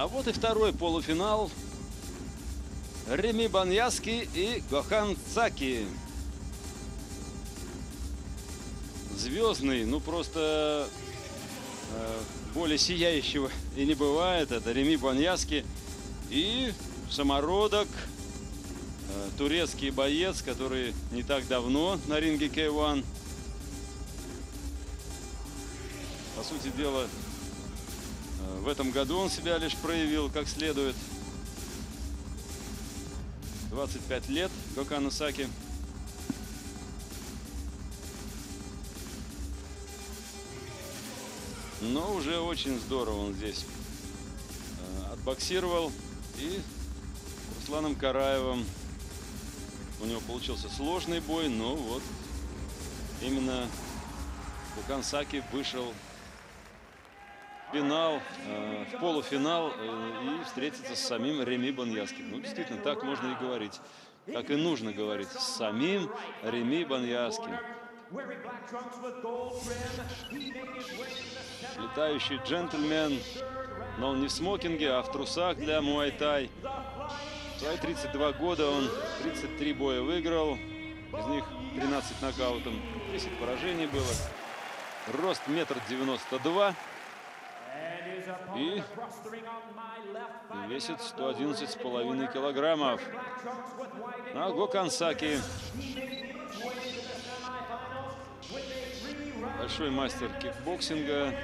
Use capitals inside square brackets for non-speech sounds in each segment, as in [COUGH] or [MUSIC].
А вот и второй полуфинал. Реми Баньяски и Гохан Цаки. Звездный, ну просто э, более сияющего и не бывает. Это Реми Баньяски и самородок, э, турецкий боец, который не так давно на ринге К1. По сути дела, в этом году он себя лишь проявил как следует. 25 лет Гокану Саки. Но уже очень здорово он здесь э, отбоксировал. И Русланом Караевым у него получился сложный бой, но вот именно Гокан Саки вышел финал, э, в полуфинал э, и встретиться с самим Реми Баньяским. Ну, действительно, так можно и говорить. Так и нужно говорить. С самим Реми Баньяским. Летающий джентльмен. Но он не в смокинге, а в трусах для муайтай. Свои 32 года он 33 боя выиграл. Из них 13 нокаутом. 10 поражений было. Рост метр девяносто два. И весит 111 с половиной килограммов. А Гокан Саки большой мастер кикбоксинга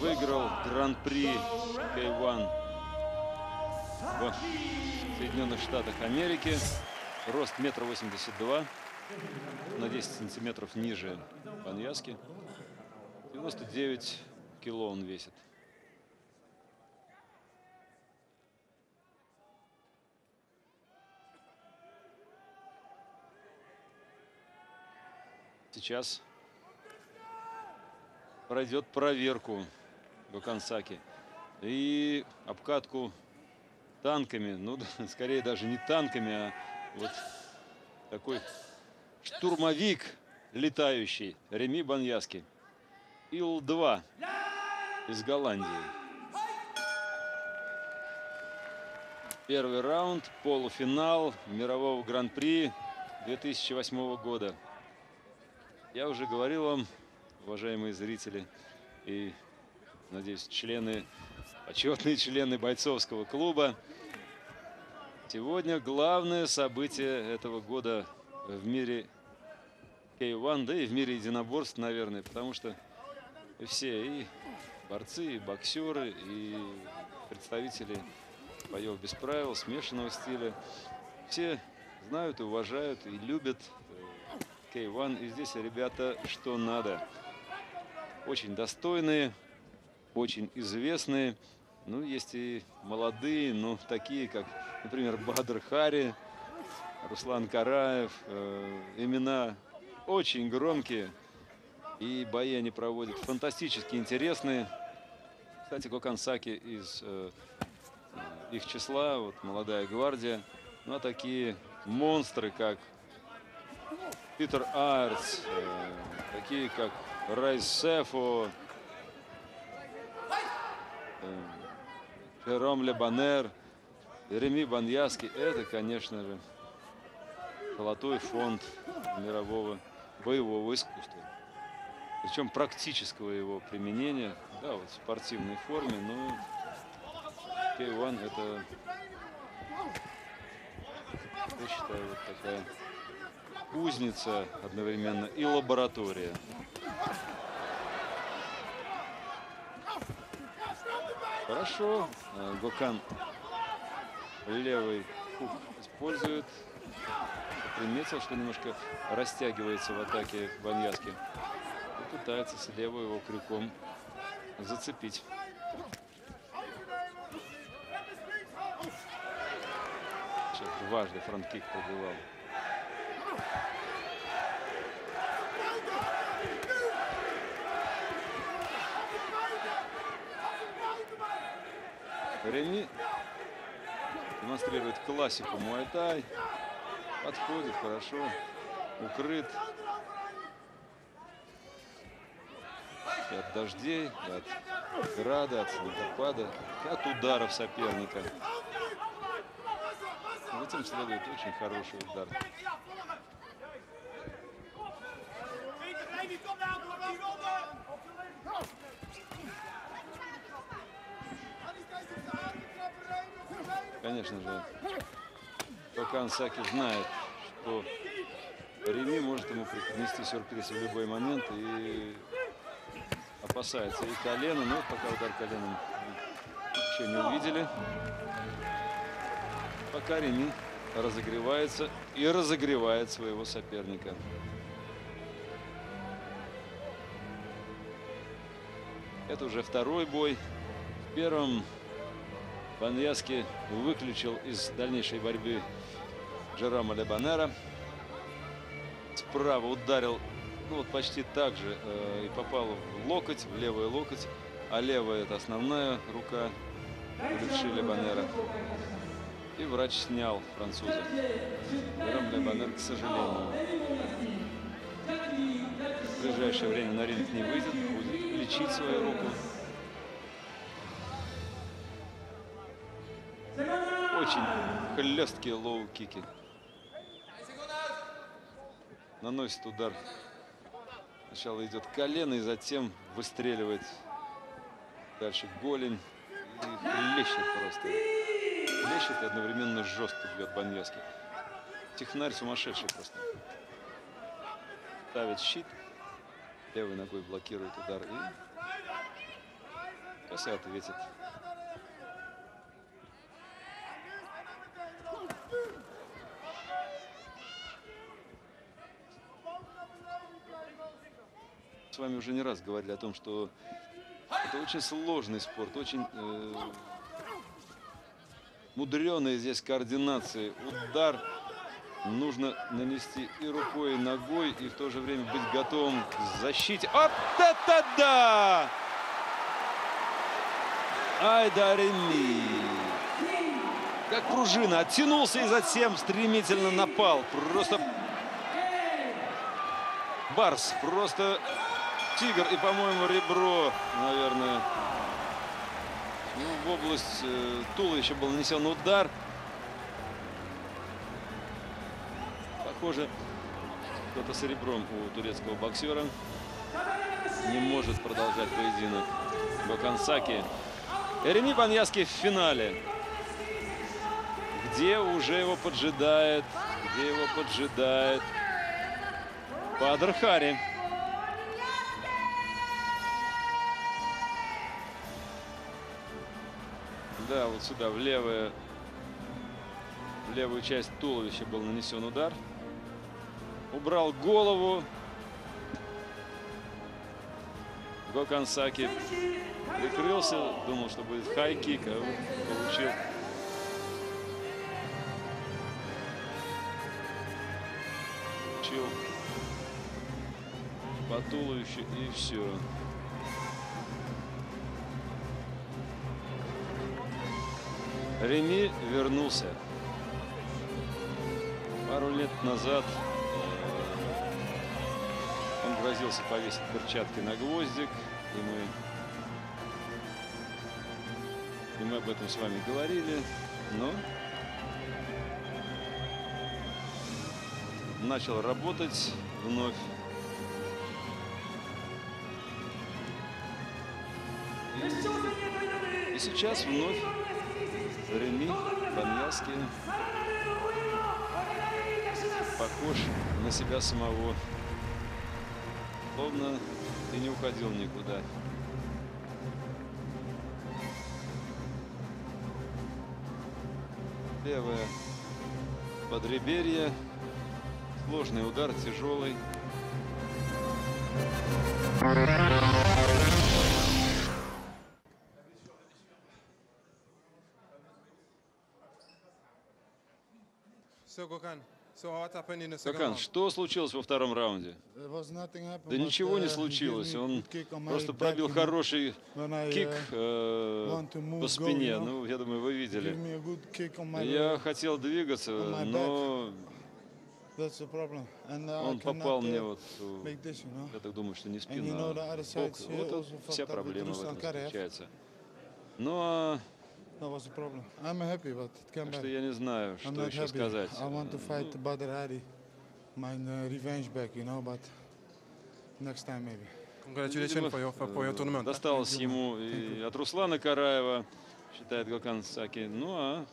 выиграл гран-при K1 в Соединенных Штатах Америки. Рост метр восемьдесят два, на 10 сантиметров ниже Баньяски. 99 кило он весит. Сейчас пройдет проверку Гокансаки и обкатку танками, ну, [LAUGHS] скорее даже не танками, а вот такой штурмовик летающий Реми Баньяски. Ил-2 из Голландии. Первый раунд, полуфинал мирового гран-при 2008 года. Я уже говорил вам, уважаемые зрители и, надеюсь, члены, почетные члены бойцовского клуба. Сегодня главное событие этого года в мире K1, да и в мире единоборств, наверное, потому что все и борцы, и боксеры, и представители боев без правил, смешанного стиля. Все знают и уважают, и любят K1. Э, и здесь ребята что надо. Очень достойные, очень известные. Ну, есть и молодые, но такие, как, например, Бадр Хари, Руслан Караев. Э, имена очень громкие. И бои они проводят фантастически интересные. Кстати, Гокансаки из э, их числа, вот молодая гвардия. Ну а такие монстры, как Питер Арц, э, такие как Райс Сефо, э, Жером Лебанер, Реми Баньяски. Это, конечно же, золотой фонд мирового боевого искусства причем практического его применения, да, вот в спортивной форме, но K1 это, я считаю, вот такая кузница одновременно и лаборатория. Хорошо, э, Гокан левый хук использует. Приметил, что немножко растягивается в атаке Баньяски пытается слева его крюком зацепить. Дважды фронткик побывал. Реми демонстрирует классику муайтай. Подходит хорошо, укрыт. От дождей, от града, от снегопада, от ударов соперника. Затем следует очень хороший удар. Конечно же, Кокан Саки знает, что Реми может ему принести сюрприз в любой момент и опасается и колено, но пока удар коленом еще не увидели. Пока Реми разогревается и разогревает своего соперника. Это уже второй бой. В первом Баньяски выключил из дальнейшей борьбы Джерома Лебанера. Справа ударил ну, вот почти так же э, и попал в локоть, в левый локоть. А левая это основная рука левши Лебанера. И врач снял француза. Джером Лебанер, к сожалению, в ближайшее время на ринг не выйдет, будет лечить свою руку. Очень хлесткие лоу-кики. Наносит удар. Сначала идет колено и затем выстреливает дальше голень. И хлещет просто. Хлещет и одновременно жестко бьет Бонъяски. Технарь сумасшедший просто. Ставит щит. Левой ногой блокирует удар и косой ответит. Вами уже не раз говорили о том, что это очень сложный спорт, очень э, мудреные здесь координации. Удар нужно нанести и рукой, и ногой, и в то же время быть готовым к защите. Вот это да! Ай да Реми! Как пружина. Оттянулся и затем стремительно напал. Просто Барс. Просто тигр. И, по-моему, ребро, наверное, ну, в область э, туловища был нанесен удар. Похоже, кто-то с ребром у турецкого боксера не может продолжать поединок. Бокансаки. Эреми Баньяски в финале. Где уже его поджидает, где его поджидает Падр Хари. Да, вот сюда, в, левое, в левую часть туловища был нанесен удар. Убрал голову. Гокансаки прикрылся, думал, что будет хай-кик, а получил получил по туловищу и все. Реми вернулся. Пару лет назад э, он грозился повесить перчатки на гвоздик. И мы, и мы об этом с вами говорили. Но начал работать вновь. И, и сейчас вновь Реми Баньяски похож на себя самого. Словно и не уходил никуда. Левая подреберье. Сложный удар, тяжелый. Кокан, что случилось во втором раунде? Да ничего не случилось. Он просто пробил хороший кик э, по спине. Ну, я думаю, вы видели. Я хотел двигаться, но uh, Он попал мне uh, вот, я так думаю, что не the а бок. Вот вся проблема в этом заключается. Ну, а That was the problem. I'm happy, but it came так back. что я не знаю, I'm что not еще happy. сказать. I want to fight Ну, Badr Hari, my uh, revenge back, you know, but next time maybe. Congratulations видимо, for your, for э, your tournament. Досталось ему и от Руслана Караева, считает Галкан Саки. Ну, а